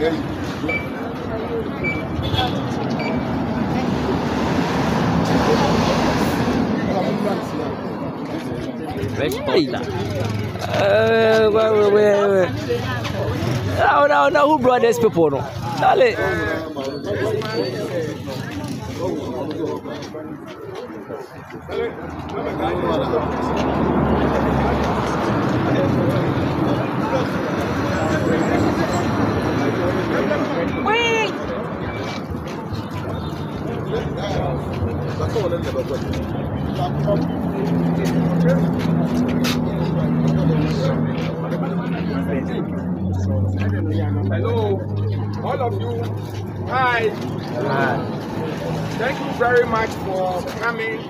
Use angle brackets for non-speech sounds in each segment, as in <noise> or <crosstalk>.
very Respecta. Uh, wait, wait, wait, who brought these people? No? Dale. Dale. you very much for coming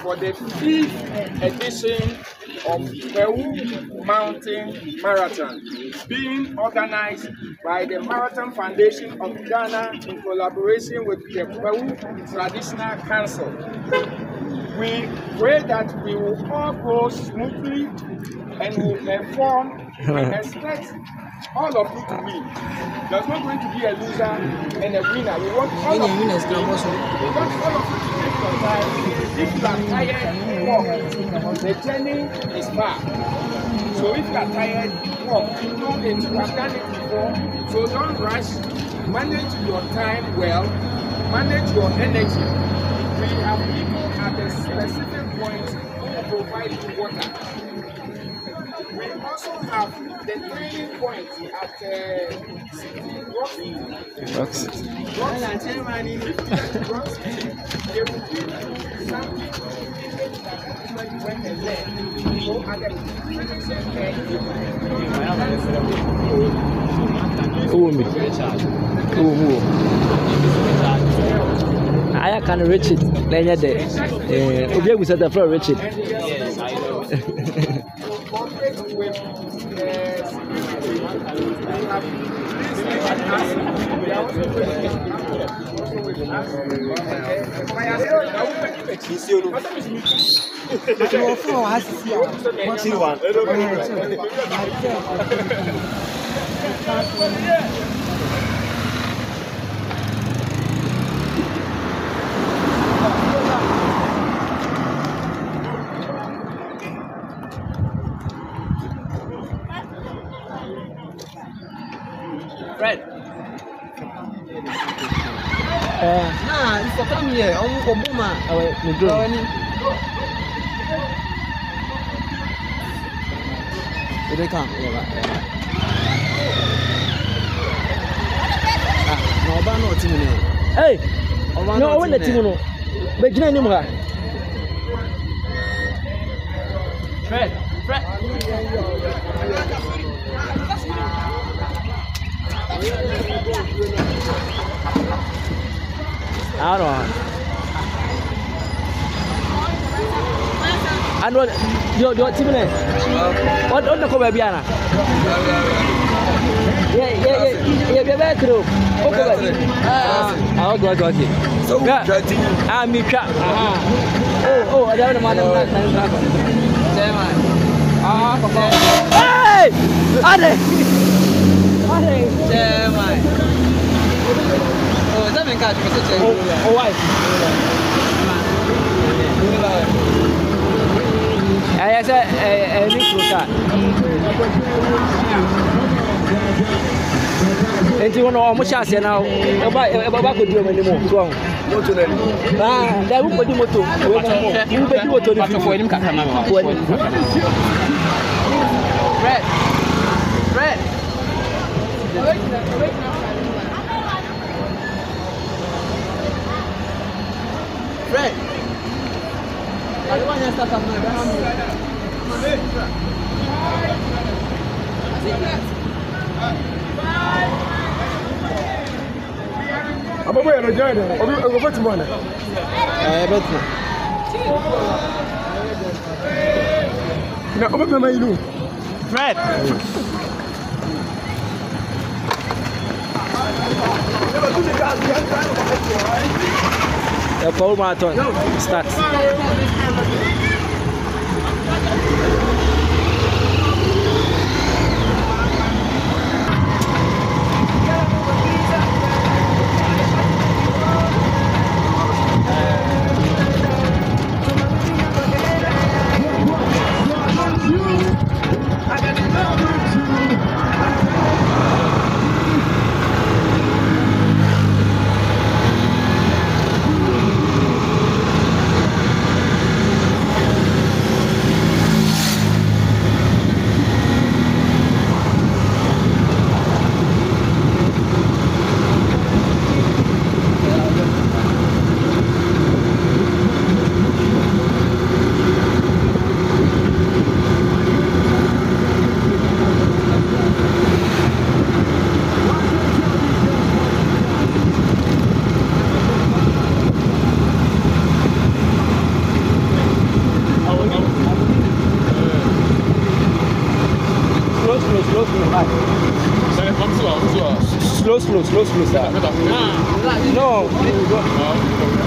for the fifth edition of Peru Mountain Marathon, being organized by the Marathon Foundation of Ghana in collaboration with the Peru Traditional Council. We pray that we will all go smoothly and will perform and <laughs> expect all of you to win. There's not going to be a loser and a winner. We want all of you to win. We want all of you to take your time. If you are tired, walk. The journey is far. So if you are tired, walk. You know it. You have done it before. So don't rush. Manage your time well. Manage your energy. We have people at a specific point who provide you water at the three point at uh, Rock City. day, Owo mi, owo mu o. Aya kan Richard lẹ́yìn ẹ̀dẹ̀, obi egusi ẹ̀dẹ̀ fúlọ̀ Richard. Àwọn fún Fred. Uh, nah, you for come here. I'm going to go boom. Oh, wait, me drone. Oh, they come. Yeah, right, yeah. ọba náà ti mu nìyẹn. ee ọba náà ti mu nìyẹn. bẹẹ gyina ẹni mu ha. fred fred. out on. Ano yo yo ti mene. On on ko ba biana. Ye ye ye ye be be tro. O ko ba. Ah, oh god god. So kati. Ah mi twa. Aha. Oh oh ada na ma na na na. Tema. Ah papa. Hey! Ade. Ade. Tema min kaje ka sace o wai Ayah saya eh, eh, ini kerusak. nti wọn ọmọ hyɛ aseɛ na ɛba ɛba kɔ di ɔmɔ anim so ɔho. moto moto wo bɛ mo moto Fred. Àríwá yẹn start up náà, ìbára mi. Àbọ̀bọ̀ yẹn lọ jẹ́ ẹ̀dẹ̀, omi ẹ̀kọ́ fẹ́ ti mọ̀ ẹ̀. Ẹ bẹ́ tì. Na ọmọ bẹ̀rẹ̀ máa yìí lù. Fred. Thank you. É o Paulo Mato, ó. Destaque. close, close, close. Ah, no, ah.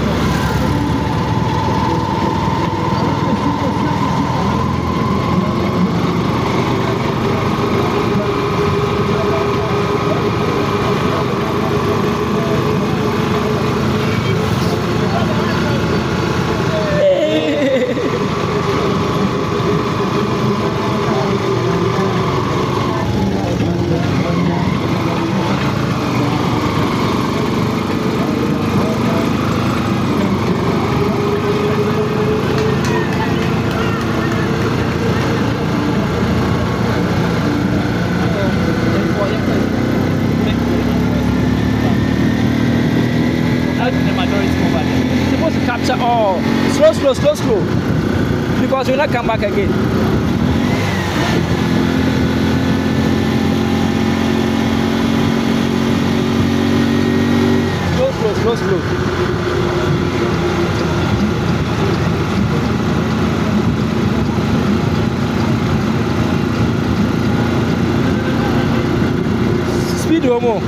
come back again. Close, close, close, close. Speed one more.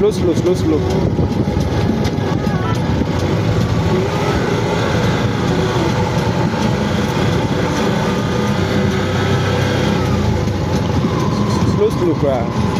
slow, slow, slow, slow. Slow, slow, cara.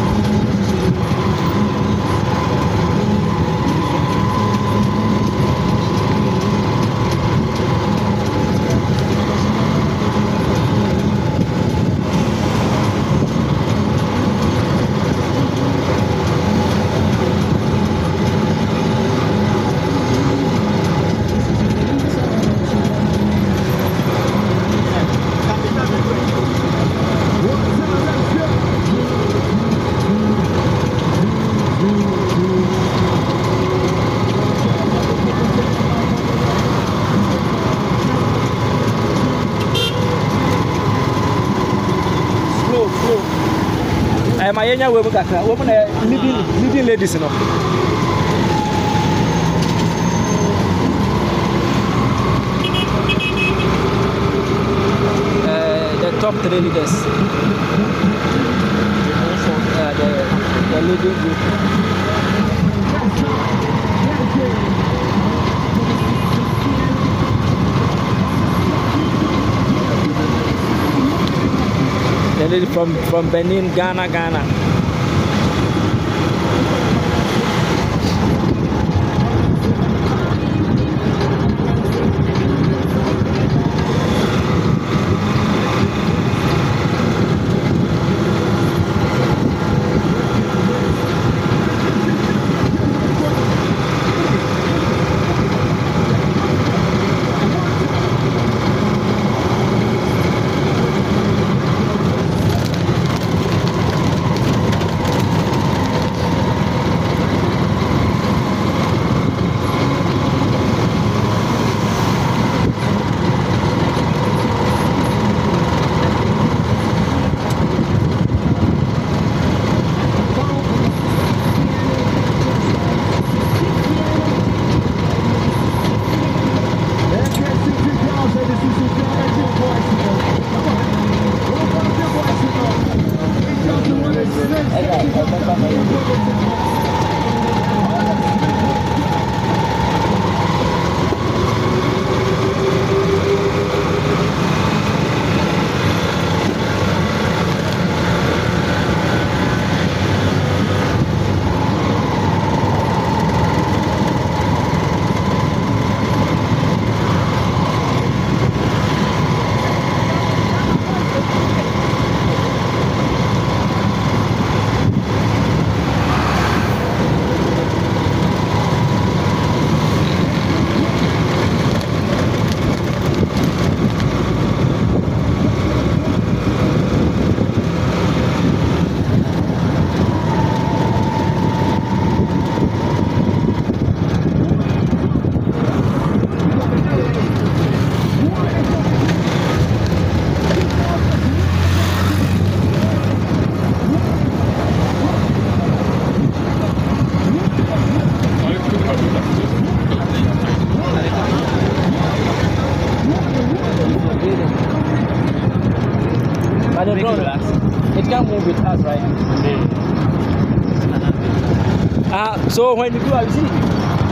nya we mu kakra we mu na leading leading ladies no uh, top three leaders mm-hmm. uh, the, the leading group from, from Benin, Ghana, Ghana. So when you go a see,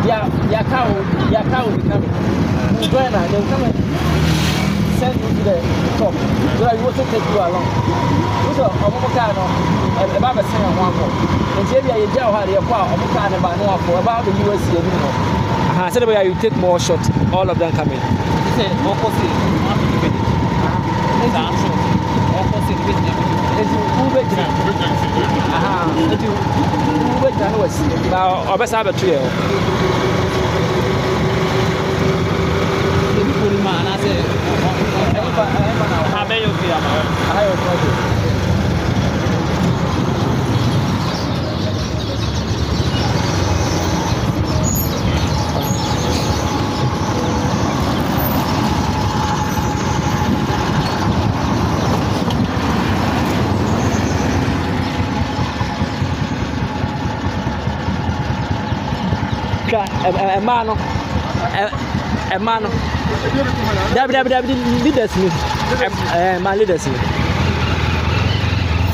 your, your cow, your cow will be coming. You join her, they will come and send you to the top. So that you also take you along. I'm ọmọ kaa no, ẹba bẹ sẹn ẹho akọ. Nti ebi a yẹ gya ọha de yẹ kọ a ọmọ kaa ne ba ne akọ, ẹba abẹ yi wasi ebi mu. so sẹ́dẹ̀ way you take more shots. all of them coming. Ṣé ọkọ sí ọmọ akọ ní bẹ́ẹ̀ ní? Ṣé àá kɔsi ne bɛ gyina mu eti wo bɛ gyina eti wo bɛ gyina ne wɔ si na ɔbɛ saa bɛto yɛ hɔ. ebi kori ma anaasɛ ɛyɛ fa ɛyɛ fa na. abɛyɛ ofi ama. ayɛ ofi ɔdi. mmaa no mmaa no dabi dabi dabi leaders ni mmaa eh, leaders ni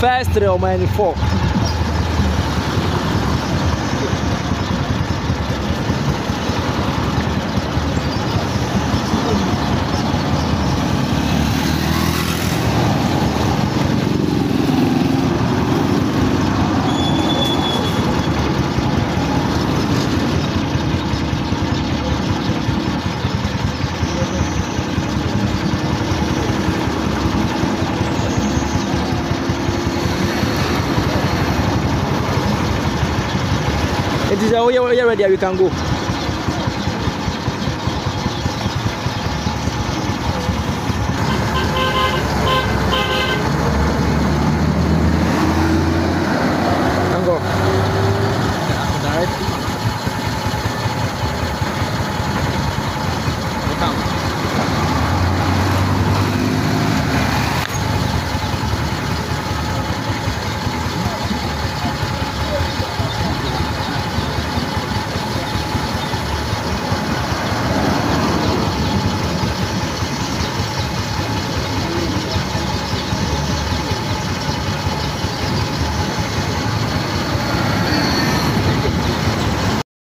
first three ọmọ ẹni four. nziza oya oya ready abikango